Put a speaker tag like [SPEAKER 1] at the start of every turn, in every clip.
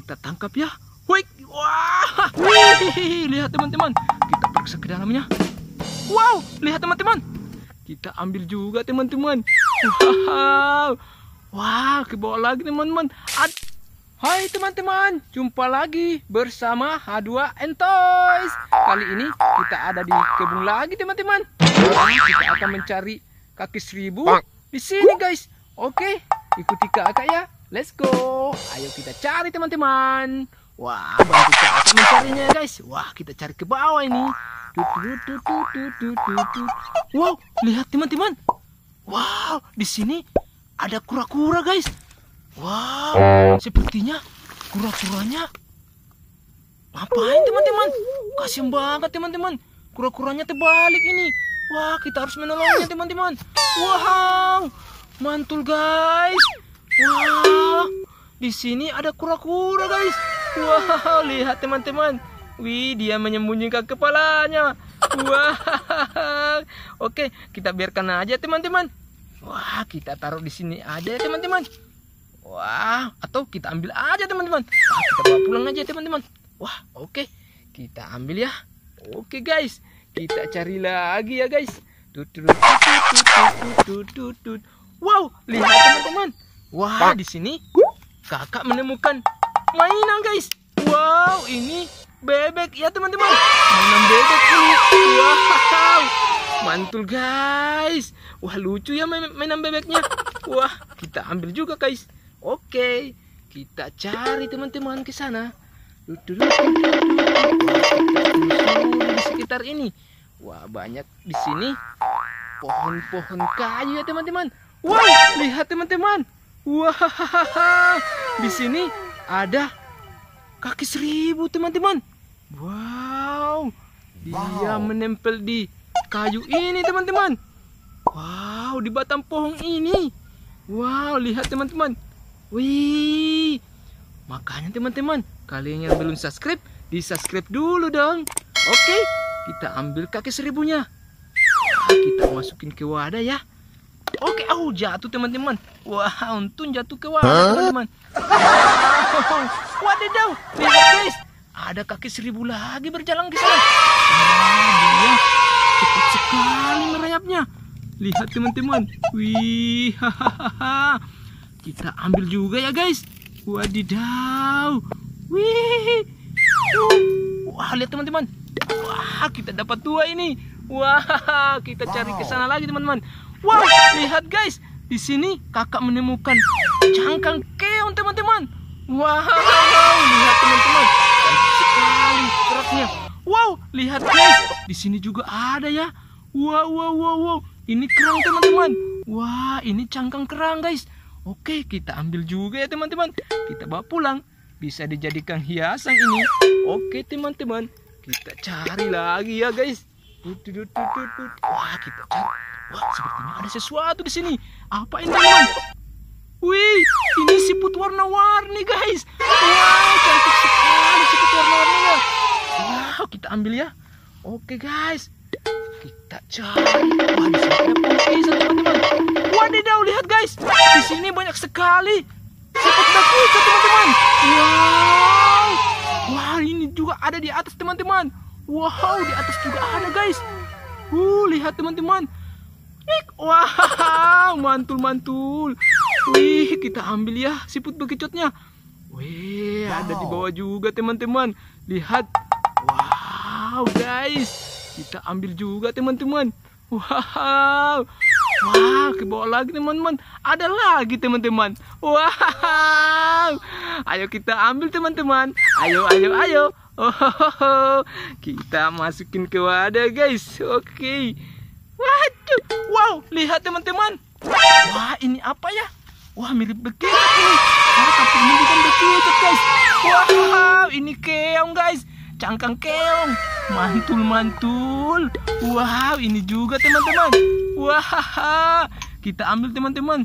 [SPEAKER 1] kita tangkap ya. Wih, wah, wih, lihat teman-teman, kita periksa ke dalamnya. Wow, lihat teman-teman, kita ambil juga teman-teman. Wow, wah, ke bawah lagi teman-teman. Hai teman-teman, jumpa lagi bersama H2 and Toys. Kali ini kita ada di kebun lagi teman-teman. Kita akan mencari kaki seribu di sini guys. Oke, ikuti kakak ya. Let's go. Ayo kita cari teman-teman. Wah, bantu kakak mencarinya guys. Wah, kita cari ke bawah ini. Wow, lihat teman-teman. Wow, di sini ada kura-kura guys. Wow, sepertinya kura-kuranya ngapain teman-teman? Kasian banget teman-teman. Kura-kuranya terbalik ini. Wah, kita harus menolongnya teman-teman. Wow, mantul guys. Wow, di sini ada kura-kura guys. Wow, lihat teman-teman. Wih, dia menyembunyikan kepalanya. Wah, oke, kita biarkan aja teman-teman. Wah, kita taruh di sini aja teman-teman. Wah, atau kita ambil aja teman-teman. Wah, kita bawa pulang aja teman-teman. Wah, oke, kita ambil ya. Oke guys, kita cari lagi ya guys. Wow, lihat teman-teman. Wah, di sini kakak menemukan mainan guys. Wow, ini bebek ya teman-teman. Mainan bebek ini. Wow, mantul guys. Wah lucu ya main mainan bebeknya. Wah, kita ambil juga guys. Oke, kita cari teman-teman ke sana. Di sekitar ini. Wah, banyak di sini pohon-pohon kayu ya teman-teman. Wow, lihat teman-teman. Wah, di sini ada kaki seribu teman-teman. Wow, dia menempel di kayu ini teman-teman. Wow, di batang pohon ini. Wow, lihat teman-teman. Wih, makanya teman-teman, kalian yang belum subscribe, di subscribe dulu dong. Oke, kita ambil kaki seribunya. Kita masukin ke wadah ya. Oke, oh jatuh teman-teman. Wah, untung jatuh ke wadah teman-teman. Wow, wadidaw, lihat guys, ada kaki seribu lagi berjalan ke sana. Wah, dia cepat sekali merayapnya. Lihat teman-teman. Wih, hahaha. Kita ambil juga ya guys. Wadidaw. Wih. Wah, lihat teman-teman. Wah, kita dapat dua ini. Wah, kita cari ke sana lagi teman-teman. Wah, lihat guys. Di sini kakak menemukan cangkang keong teman-teman. Wow, lihat teman-teman. Sekali keraknya. Wow, lihat guys. Di sini juga ada ya. Wow, wow, wow, wow. Ini kerang teman-teman. Wah, ini cangkang kerang guys. Oke, kita ambil juga ya teman-teman. Kita bawa pulang. Bisa dijadikan hiasan ini. Oke teman-teman. Kita cari lagi ya guys. Wah, kita cari. Wah, sepertinya ada sesuatu di sini. Apa ini teman? Wih, ini siput warna-warni guys. Wow, cantik sekali siput warna-warninya. Wow, kita ambil ya. Oke guys. Kita cari. Wah, di sini ada pohon teman-teman. Wadidaw, lihat guys. Di sini banyak sekali siput bakito teman-teman. Wow. Wah, ini juga ada di atas teman-teman. Wow, di atas juga ada guys. Uh, lihat teman-teman. Wow, mantul-mantul. Wih, kita ambil ya siput bekicotnya. Wih, ada di bawah juga teman-teman. Lihat. Wow, guys. Kita ambil juga teman-teman. Wow. Wah, ke bawah lagi teman-teman. Ada lagi teman-teman. Wow. Ayo kita ambil teman-teman. Ayo, ayo, ayo. Oh, kita masukin ke wadah guys. Oke. Waduh. Wow, lihat teman-teman. Wah, ini apa ya? Wah, mirip begitu ini. Wah, ini bukan begitu guys. Wow, ini keong guys. Cangkang keong. Mantul-mantul. Wow, ini juga teman-teman. Wah, kita ambil teman-teman.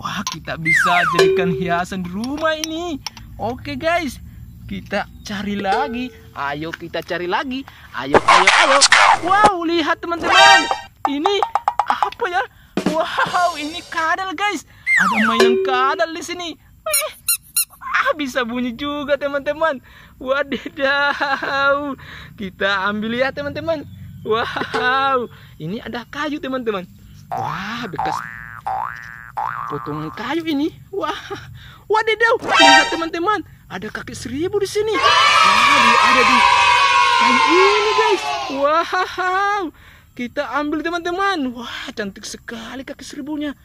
[SPEAKER 1] Wah, kita bisa jadikan hiasan di rumah ini. Oke guys, kita cari lagi. Ayo kita cari lagi. Ayo, ayo, ayo. Wow, lihat teman-teman. Ini apa ya? Wow, ini kadal guys. Ada mainan kadal di sini. Wih, bisa bunyi juga teman-teman. Wadidaw. Kita ambil ya teman-teman. Wow, ini ada kayu teman-teman. Wah, bekas potongan kayu ini. Wah, wadidaw. Lihat teman-teman, ada kaki seribu di sini. Wah, dia ada di kayu ini guys. Wow, kita ambil teman-teman. Wah, cantik sekali kaki seribunya.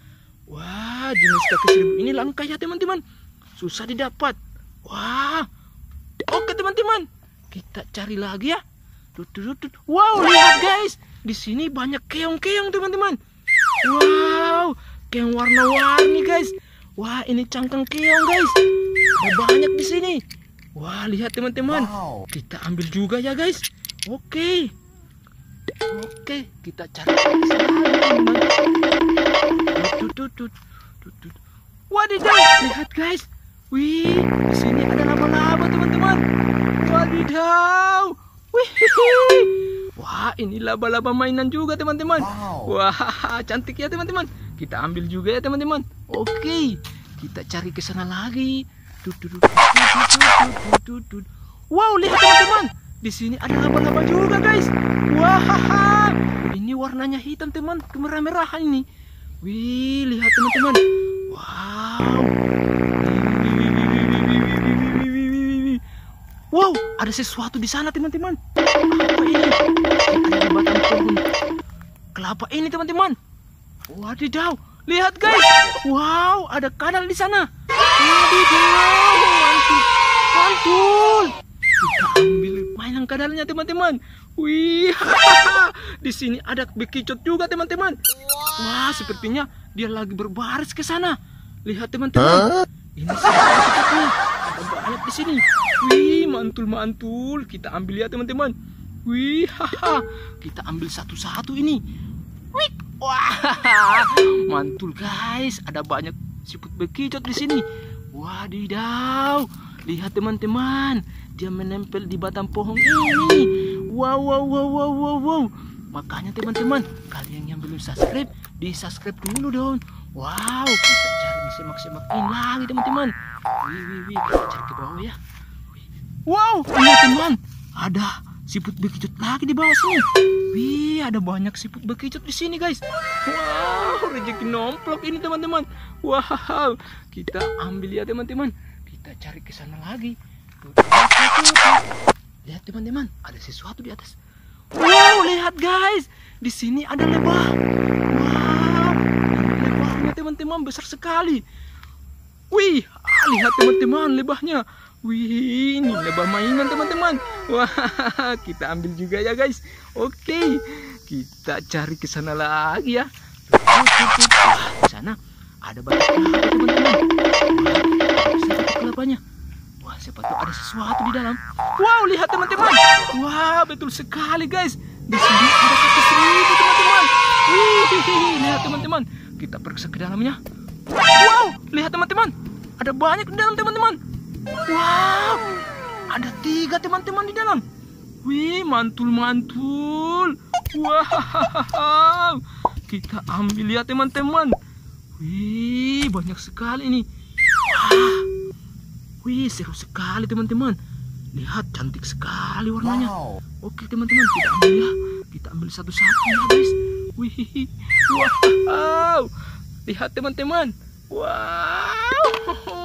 [SPEAKER 1] Wah, jenis kaki seribu ini langka ya teman-teman. Susah didapat. Wah, oke teman-teman. Kita cari lagi ya. Wow, lihat guys. Di sini banyak keong-keong, teman-teman. Wow, keong warna-warni, guys. Wah, ini cangkang keong, guys. Ada banyak di sini. Wah, lihat teman-teman. Wow. Kita ambil juga ya, guys. Oke. Oke, kita cari Wadidaw, lihat guys. Wih, di sini ada laba-laba, teman-teman. Wadidaw. Wih, Wah, ini laba-laba mainan juga teman-teman. Wow. Wah, cantik ya teman-teman. Kita ambil juga ya teman-teman. Oke, kita cari ke sana lagi. Wow, lihat teman-teman. Di sini ada laba-laba juga guys. Wah, ini warnanya hitam teman, kemerah-merahan ini. Wih, lihat teman-teman. Wow. Wow, ada sesuatu di sana teman-teman. Apa ini? Kelapa ini teman-teman. Wadidaw, lihat guys. Wow, ada kadal di sana. Wadidaw, mantul, mantul. Mainan teman-teman. Wih, di sini ada bekicot juga teman-teman. Wah, sepertinya dia lagi berbaris ke sana. Lihat teman-teman. Ini bekicotnya. Ada banyak di sini. Wih, mantul-mantul. Kita ambil ya, teman-teman. Wih. Kita ambil satu-satu ini. Wih, wah, mantul guys. Ada banyak siput bekicot di sini. Wadidaw. Lihat teman-teman. Dia menempel di batang pohon ini. Wow, wow, wow, wow, wow, wow. Makanya teman-teman, kalian yang belum subscribe, di subscribe dulu dong. Wow, kita cari semak-semak ini lagi teman-teman. Wih, wih, wih, kita cari ke bawah ya. Wow, lihat teman, ada siput bekicot lagi di bawah sini. Wih, ada banyak siput bekicot di sini guys. Wow, rezeki nomplok ini teman-teman. Wow, kita ambil ya teman-teman. Kita cari ke sana lagi. Lihat teman-teman, ada sesuatu di atas. Wow, lihat guys, di sini ada lebah. Wow, lebahnya teman-teman besar sekali. Wih, lihat teman-teman lebahnya. Wih, ini lebah mainan teman-teman. Wah, kita ambil juga ya guys. Oke, kita cari ke sana lagi ya. Di sana ada banyak kelapa teman-teman. Wah, kelapanya. Wah, siapa tahu ada sesuatu di dalam. Wow, lihat teman-teman. Wah, betul sekali guys. Di sini ada kaki seribu teman-teman. Wih, lihat teman-teman. Kita periksa ke dalamnya. Wow, lihat teman-teman. Ada banyak di dalam teman-teman. Wow, ada tiga teman-teman di dalam. Wih, mantul-mantul. Wow, kita ambil ya teman-teman. Wih, banyak sekali ini. Wah, wih, seru sekali teman-teman. Lihat, cantik sekali warnanya. Wow. Oke teman-teman, kita ambil ya. Kita ambil satu-satu ya guys. Wih, wow. Lihat teman-teman. Wow.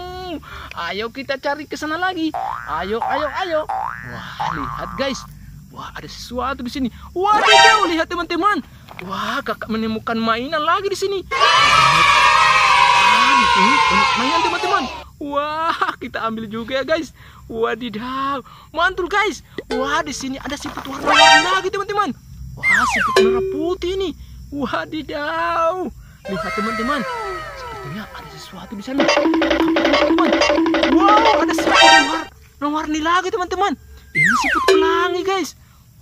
[SPEAKER 1] Ayo kita cari ke sana lagi. Ayo, ayo, ayo. Wah, lihat guys. Wah, ada sesuatu di sini. Wah, jauh lihat teman-teman. Wah, kakak menemukan mainan lagi di sini. Wah, di banyak mainan teman-teman. Wah, kita ambil juga ya guys. Wadidaw, mantul guys. Wah, di sini ada siput warna-warni lagi teman-teman. Wah, siput merah putih ini. Wadidaw. Lihat teman-teman. Sepertinya ada sesuatu di sana. Teman-teman. Wow, ada siput warna-warni lagi teman-teman. Ini siput pelangi guys.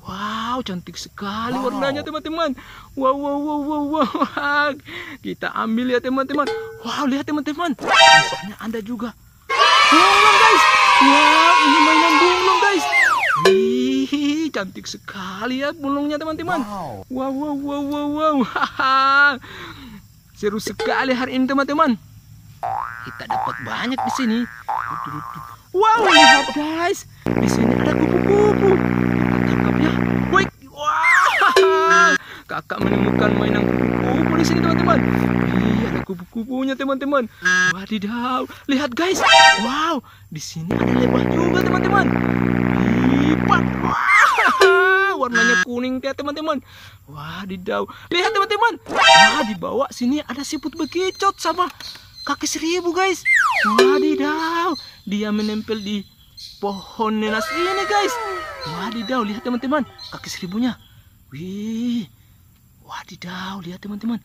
[SPEAKER 1] Wow, cantik sekali wow. warnanya teman-teman. Wow, wow, wow, wow, wow. Kita ambil ya teman-teman. Wow, lihat teman-teman. Di sana ada juga bunglon guys. Wow, ini mainan bunglon guys. Wih, cantik sekali ya burungnya teman-teman. Wow, wow, wow, wow, wow. wow. Seru sekali hari ini teman-teman. Kita dapat banyak di sini. Wow, lihat guys. Di sini ada kupu-kupu. Tangkap ya. Wait. Wah. Kakak menemukan mainan kupu-kupu di sini teman-teman. Iya, ada kupu-kupunya teman-teman. Wadidaw. Lihat guys. Wow, di sini ada lebah juga teman-teman. Lipat. Wah, warnanya kuning ya teman-teman. Wadidaw. Lihat teman-teman. Wah, di bawah sini ada siput bekicot sama kaki seribu guys. Wadidaw, dia menempel di pohon nenas ini guys. Wadidaw, lihat teman-teman, kaki seribunya. Wih, wadidaw, lihat teman-teman.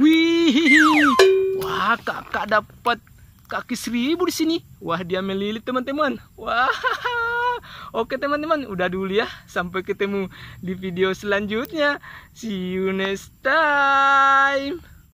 [SPEAKER 1] Wih, wah kakak dapat kaki seribu di sini. Wah dia melilit teman-teman. Wah, oke teman-teman, udah dulu ya. Sampai ketemu di video selanjutnya. See you next time.